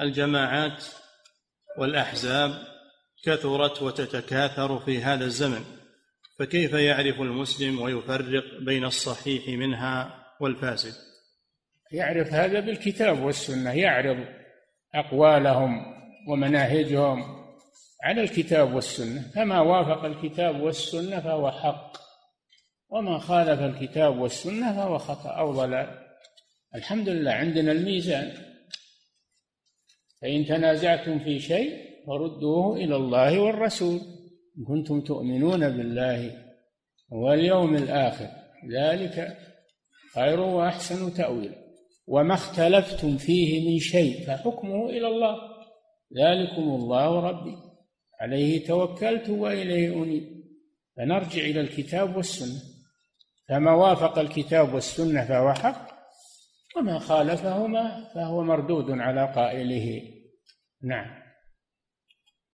الجماعات والأحزاب كثرت وتتكاثر في هذا الزمن فكيف يعرف المسلم ويفرق بين الصحيح منها والفاسد؟ يعرف هذا بالكتاب والسنة يعرض أقوالهم ومناهجهم على الكتاب والسنة فما وافق الكتاب والسنة فهو حق وما خالف الكتاب والسنة فهو خطأ أو ضلال. الحمد لله عندنا الميزان. فإن تنازعتم في شيء فردوه إلى الله والرسول. إن كنتم تؤمنون بالله واليوم الآخر ذلك خير وأحسن تأويلا وما اختلفتم فيه من شيء فحكمه إلى الله. ذلكم الله ربي. عليه توكلت وإليه أنيب. فنرجع إلى الكتاب والسنة. فما وافق الكتاب والسنة فهو حق وما خالفهما فهو مردود على قائله. 难